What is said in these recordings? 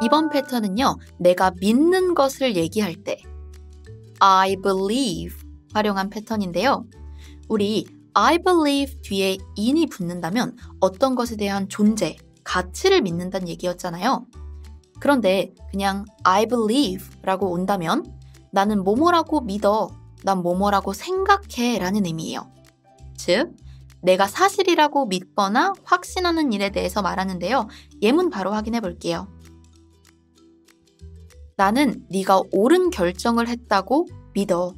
이번 패턴은요, 내가 믿는 것을 얘기할 때 I believe 활용한 패턴인데요. 우리 I believe 뒤에 in이 붙는다면 어떤 것에 대한 존재, 가치를 믿는다는 얘기였잖아요. 그런데 그냥 I believe 라고 온다면 나는 뭐뭐라고 믿어, 난 뭐뭐라고 생각해 라는 의미예요. 즉, 내가 사실이라고 믿거나 확신하는 일에 대해서 말하는데요. 예문 바로 확인해 볼게요. 나는 네가 옳은 결정을 했다고 믿어.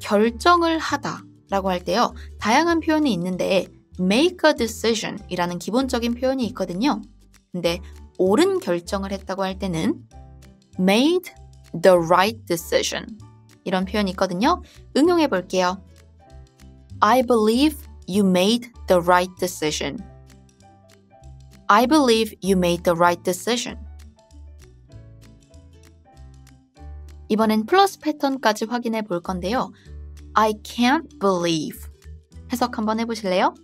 결정을 하다 라고 할 때요. 다양한 표현이 있는데 make a decision 이라는 기본적인 표현이 있거든요. 근데 옳은 결정을 했다고 할 때는 made the right decision 이런 표현이 있거든요. 응용해 볼게요. I believe you made the right decision. I believe you made the right decision. 이번엔 플러스 패턴까지 확인해 볼 건데요. I can't believe. 해석 한번 해보실래요?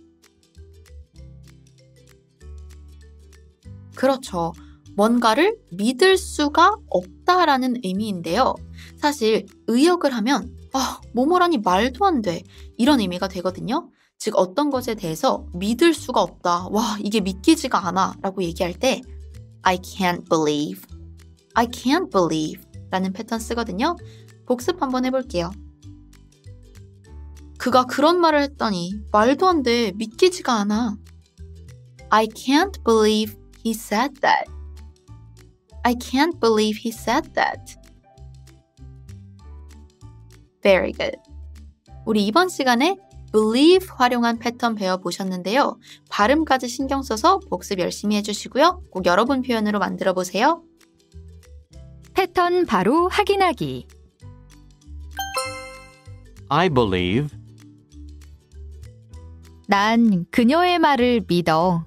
그렇죠. 뭔가를 믿을 수가 없다라는 의미인데요. 사실 의역을 하면 아, 뭐뭐라니 말도 안 돼. 이런 의미가 되거든요. 즉 어떤 것에 대해서 믿을 수가 없다. 와, 이게 믿기지가 않아. 라고 얘기할 때 I can't believe. I can't believe 라는 패턴 쓰거든요. 복습 한번 해볼게요. 그가 그런 말을 했다니 말도 안 돼. 믿기지가 않아. I can't believe he said that. I can't believe he said that. Very good. 우리 이번 시간에 believe 활용한 패턴 배워보셨는데요. 발음까지 신경 써서 복습 열심히 해주시고요. 꼭 여러분 표현으로 만들어 보세요. 패턴 바로 확인하기. I believe 난 그녀의 말을 믿어.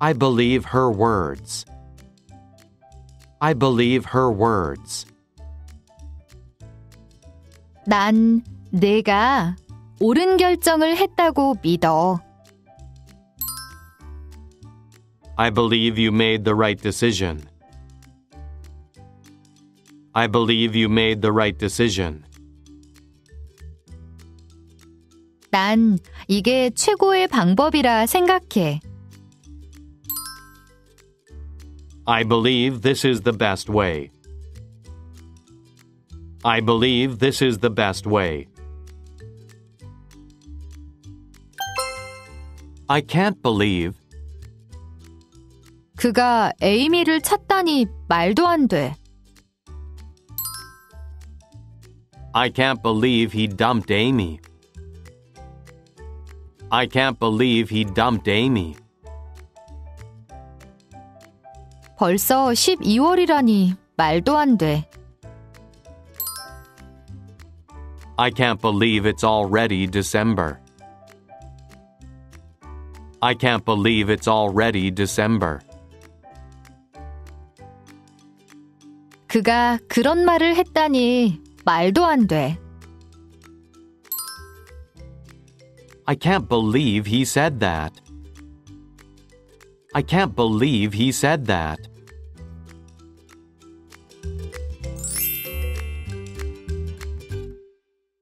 I believe her words. I believe her words. 난 내가 옳은 결정을 했다고 믿어. I believe you made the right decision. I believe you made the right decision. 난 이게 최고의 방법이라 생각해. I believe this is the best way. I believe this is the best way. I can't believe 그가 에이미를 찾다니 말도 안 돼. I can't believe he dumped Amy. I can't believe he dumped Amy. 벌써 12월이라니 말도 안 돼. I can't believe it's already December. I can't believe it's already December. 그가 그런 말을 했다니 말도 안 돼. I can't believe he said that. I can't believe he said that.